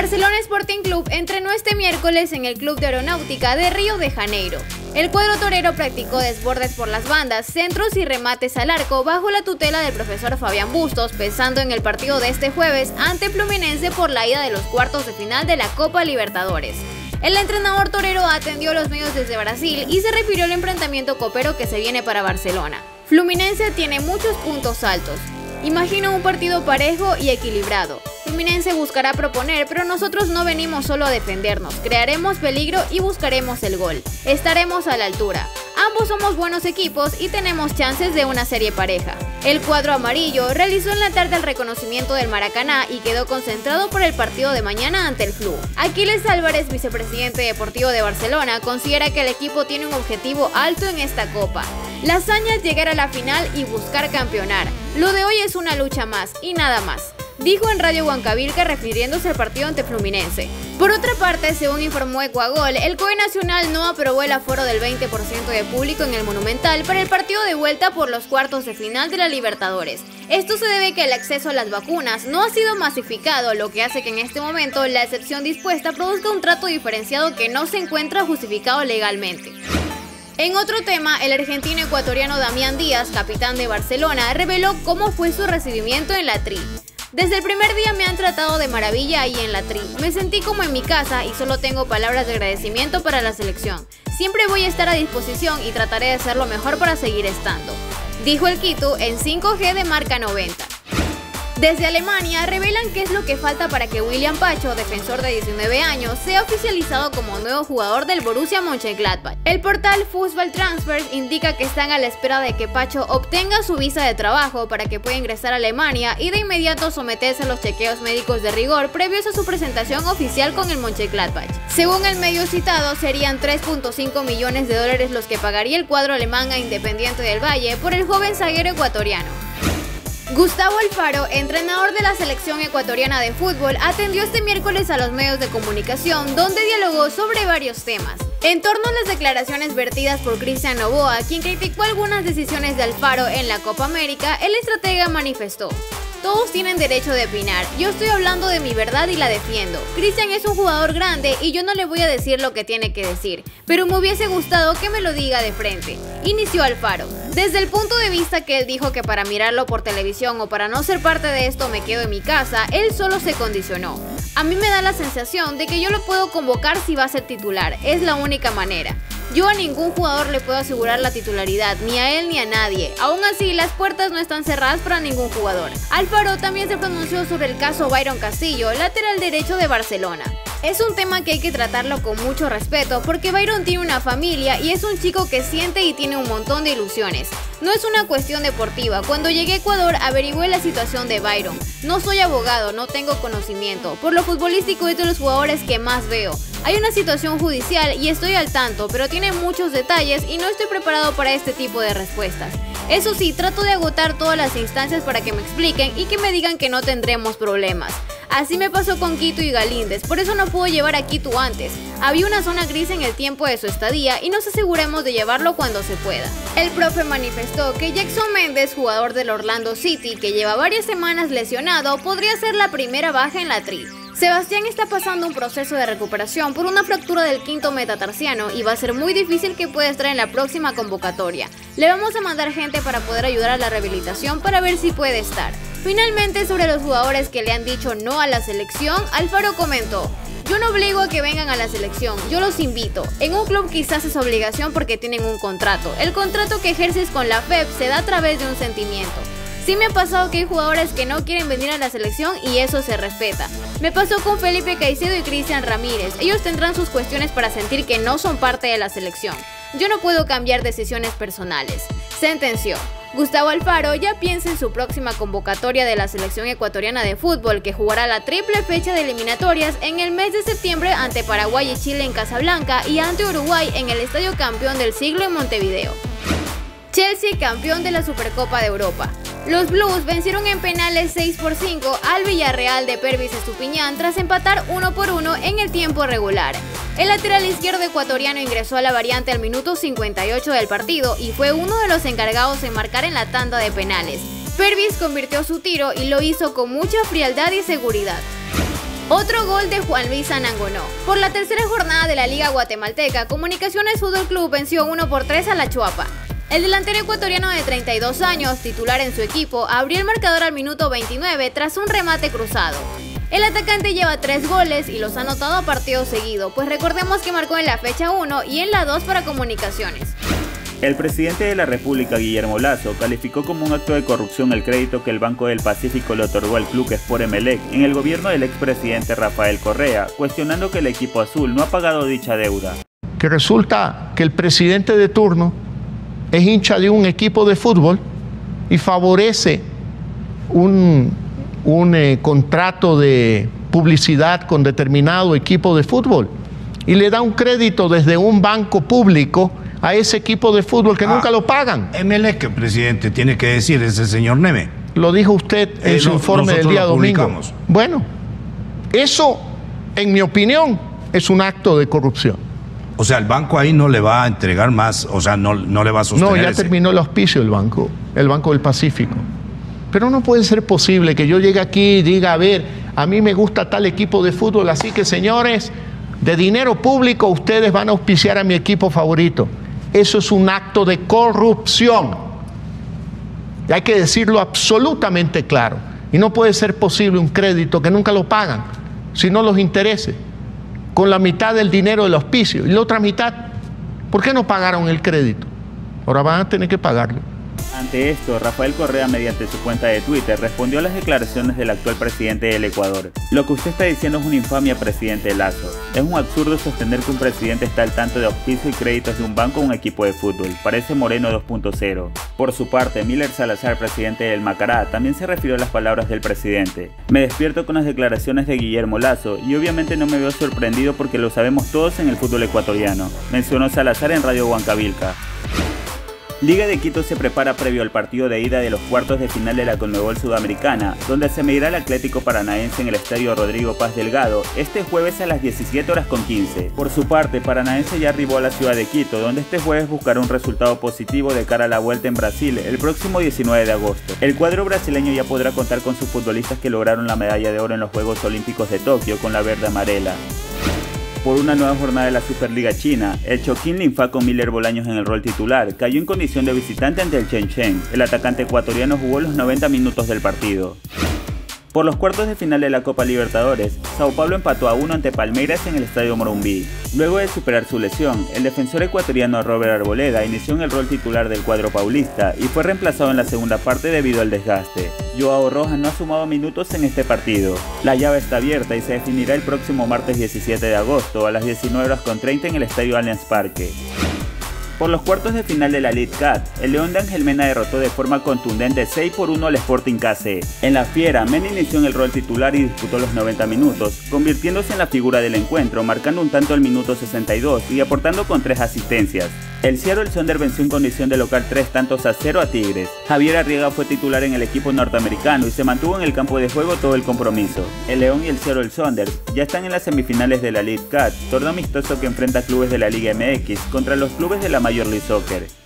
Barcelona Sporting Club entrenó este miércoles en el Club de Aeronáutica de Río de Janeiro. El cuadro torero practicó desbordes por las bandas, centros y remates al arco bajo la tutela del profesor Fabián Bustos, pensando en el partido de este jueves ante Fluminense por la ida de los cuartos de final de la Copa Libertadores. El entrenador torero atendió a los medios desde Brasil y se refirió al enfrentamiento copero que se viene para Barcelona. Fluminense tiene muchos puntos altos. Imagino un partido parejo y equilibrado. Fluminense buscará proponer, pero nosotros no venimos solo a defendernos, crearemos peligro y buscaremos el gol. Estaremos a la altura. Ambos somos buenos equipos y tenemos chances de una serie pareja. El cuadro amarillo realizó en la tarde el reconocimiento del Maracaná y quedó concentrado por el partido de mañana ante el Flu. Aquiles Álvarez, vicepresidente deportivo de Barcelona, considera que el equipo tiene un objetivo alto en esta copa. La hazaña es llegar a la final y buscar campeonar. Lo de hoy es una lucha más y nada más dijo en Radio Huancavilca refiriéndose al partido ante Fluminense. Por otra parte, según informó Ecuagol, el COE Nacional no aprobó el aforo del 20% de público en el Monumental para el partido de vuelta por los cuartos de final de la Libertadores. Esto se debe que el acceso a las vacunas no ha sido masificado, lo que hace que en este momento la excepción dispuesta produzca un trato diferenciado que no se encuentra justificado legalmente. En otro tema, el argentino ecuatoriano Damián Díaz, capitán de Barcelona, reveló cómo fue su recibimiento en la TRI. Desde el primer día me han tratado de maravilla ahí en la tri. Me sentí como en mi casa y solo tengo palabras de agradecimiento para la selección. Siempre voy a estar a disposición y trataré de hacer lo mejor para seguir estando. Dijo el Quito en 5G de marca 90. Desde Alemania revelan qué es lo que falta para que William Pacho, defensor de 19 años, sea oficializado como nuevo jugador del Borussia Mönchengladbach. El portal Fußball Transfers indica que están a la espera de que Pacho obtenga su visa de trabajo para que pueda ingresar a Alemania y de inmediato someterse a los chequeos médicos de rigor previos a su presentación oficial con el Mönchengladbach. Según el medio citado, serían 3.5 millones de dólares los que pagaría el cuadro alemán a Independiente del Valle por el joven zaguero ecuatoriano. Gustavo Alfaro, entrenador de la selección ecuatoriana de fútbol, atendió este miércoles a los medios de comunicación donde dialogó sobre varios temas. En torno a las declaraciones vertidas por Cristian Novoa, quien criticó algunas decisiones de Alfaro en la Copa América, el estratega manifestó. Todos tienen derecho de opinar. Yo estoy hablando de mi verdad y la defiendo. Cristian es un jugador grande y yo no le voy a decir lo que tiene que decir, pero me hubiese gustado que me lo diga de frente. Inició Alfaro. Desde el punto de vista que él dijo que para mirarlo por televisión o para no ser parte de esto me quedo en mi casa, él solo se condicionó. A mí me da la sensación de que yo lo puedo convocar si va a ser titular, es la única manera. Yo a ningún jugador le puedo asegurar la titularidad, ni a él ni a nadie. Aún así, las puertas no están cerradas para ningún jugador. Alfaro también se pronunció sobre el caso Byron Castillo, lateral derecho de Barcelona. Es un tema que hay que tratarlo con mucho respeto porque Byron tiene una familia y es un chico que siente y tiene un montón de ilusiones. No es una cuestión deportiva. Cuando llegué a Ecuador averigüé la situación de Byron. No soy abogado, no tengo conocimiento. Por lo futbolístico es de los jugadores que más veo. Hay una situación judicial y estoy al tanto, pero tiene muchos detalles y no estoy preparado para este tipo de respuestas. Eso sí, trato de agotar todas las instancias para que me expliquen y que me digan que no tendremos problemas. Así me pasó con Quito y Galíndez, por eso no puedo llevar a Quito antes. Había una zona gris en el tiempo de su estadía y nos aseguremos de llevarlo cuando se pueda. El profe manifestó que Jackson Méndez, jugador del Orlando City, que lleva varias semanas lesionado, podría ser la primera baja en la tri. Sebastián está pasando un proceso de recuperación por una fractura del quinto metatarsiano y va a ser muy difícil que pueda estar en la próxima convocatoria. Le vamos a mandar gente para poder ayudar a la rehabilitación para ver si puede estar. Finalmente, sobre los jugadores que le han dicho no a la selección, Alfaro comentó, yo no obligo a que vengan a la selección, yo los invito. En un club quizás es obligación porque tienen un contrato. El contrato que ejerces con la FEP se da a través de un sentimiento. Sí me ha pasado que hay jugadores que no quieren venir a la selección y eso se respeta. Me pasó con Felipe Caicedo y Cristian Ramírez. Ellos tendrán sus cuestiones para sentir que no son parte de la selección. Yo no puedo cambiar decisiones personales. Sentenció. Gustavo Alfaro ya piensa en su próxima convocatoria de la selección ecuatoriana de fútbol que jugará la triple fecha de eliminatorias en el mes de septiembre ante Paraguay y Chile en Casablanca y ante Uruguay en el Estadio Campeón del Siglo en Montevideo. Chelsea campeón de la Supercopa de Europa. Los Blues vencieron en penales 6 por 5 al Villarreal de Pervis Estupiñán tras empatar 1 por 1 en el tiempo regular. El lateral izquierdo ecuatoriano ingresó a la variante al minuto 58 del partido y fue uno de los encargados en marcar en la tanda de penales. Pervis convirtió su tiro y lo hizo con mucha frialdad y seguridad. Otro gol de Juan Luis Anangonó. Por la tercera jornada de la Liga Guatemalteca, Comunicaciones Fútbol Club venció 1 por 3 a la Chuapa. El delantero ecuatoriano de 32 años, titular en su equipo, abrió el marcador al minuto 29 tras un remate cruzado. El atacante lleva tres goles y los ha anotado a partido seguido, pues recordemos que marcó en la fecha 1 y en la 2 para comunicaciones. El presidente de la República, Guillermo Lazo, calificó como un acto de corrupción el crédito que el Banco del Pacífico le otorgó al club Sport Emelec en el gobierno del expresidente Rafael Correa, cuestionando que el equipo azul no ha pagado dicha deuda. Que resulta que el presidente de turno es hincha de un equipo de fútbol y favorece un, un eh, contrato de publicidad con determinado equipo de fútbol y le da un crédito desde un banco público a ese equipo de fútbol que Ah, nunca lo pagan. MLE, presidente, tiene que decir ese señor Neme. Lo dijo usted en Eh, su informe del día domingo. Bueno, eso, en mi opinión, es un acto de corrupción. O sea, el banco ahí no le va a entregar más, o sea, no, no le va a sostener. No, ya ese. terminó el auspicio el banco, el Banco del Pacífico. Pero no puede ser posible que yo llegue aquí y diga, a ver, a mí me gusta tal equipo de fútbol, así que señores, de dinero público ustedes van a auspiciar a mi equipo favorito. Eso es un acto de corrupción. Y hay que decirlo absolutamente claro. Y no puede ser posible un crédito que nunca lo pagan, sino los intereses, con la mitad del dinero del auspicio. Y la otra mitad, ¿por qué no pagaron el crédito? Ahora van a tener que pagarlo. Ante esto, Rafael Correa, mediante su cuenta de Twitter, respondió a las declaraciones del actual presidente del Ecuador. Lo que usted está diciendo es una infamia, presidente Lazo. Es un absurdo sostener que un presidente está al tanto de auspicio y créditos de un banco o un equipo de fútbol. Parece Moreno 2.0. Por su parte, Miller Salazar, presidente del Macará, también se refirió a las palabras del presidente. Me despierto con las declaraciones de Guillermo Lazo y obviamente no me veo sorprendido porque lo sabemos todos en el fútbol ecuatoriano, mencionó Salazar en Radio Huancavilca. Liga de Quito se prepara previo al partido de ida de los cuartos de final de la Conmebol Sudamericana, donde se medirá el Atlético Paranaense en el Estadio Rodrigo Paz Delgado este jueves a las 17 horas con 15. Por su parte, Paranaense ya arribó a la ciudad de Quito, donde este jueves buscará un resultado positivo de cara a la vuelta en Brasil el próximo 19 de agosto. El cuadro brasileño ya podrá contar con sus futbolistas que lograron la medalla de oro en los Juegos Olímpicos de Tokio con la verde amarela por una nueva jornada de la Superliga China. El Choquín Linfa con Miller Bolaños en el rol titular cayó en condición de visitante ante el Shenzhen. El atacante ecuatoriano jugó los 90 minutos del partido. Por los cuartos de final de la Copa Libertadores, Sao Paulo empató a 1 ante Palmeiras en el Estadio Morumbí. Luego de superar su lesión, el defensor ecuatoriano Robert Arboleda inició en el rol titular del cuadro paulista y fue reemplazado en la segunda parte debido al desgaste. Joao Rojas no ha sumado minutos en este partido. La llave está abierta y se definirá el próximo martes 17 de agosto a las 19 horas con 30 en el Estadio Allianz Parque. Por los cuartos de final de la League Cup, el León de Ángel Mena derrotó de forma contundente 6 por 1 al Sporting KC. En la Fiera, Mena inició en el rol titular y disputó los 90 minutos, convirtiéndose en la figura del encuentro, marcando un tanto al minuto 62 y aportando con 3 asistencias. El Seattle Sonder venció en condición de local 3 tantos a 0 a Tigres. Javier Arriaga fue titular en el equipo norteamericano y se mantuvo en el campo de juego todo el compromiso. El León y el Seattle Sonder ya están en las semifinales de la League Cup, torneo amistoso que enfrenta clubes de la Liga MX contra los clubes de la Major League Soccer.